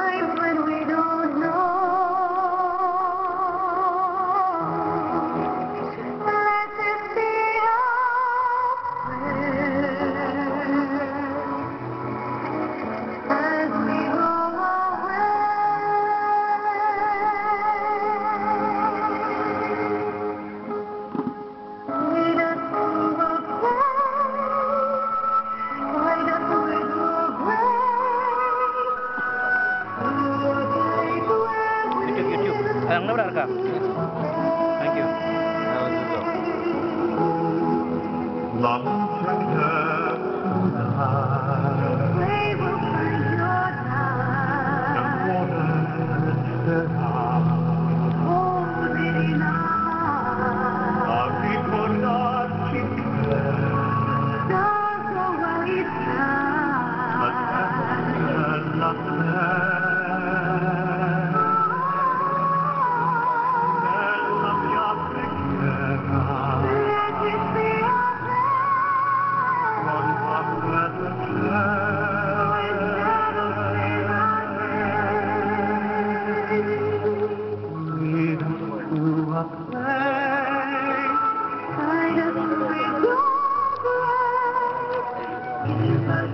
time. அங்கே கூட இருக்கா தேங்க்யூ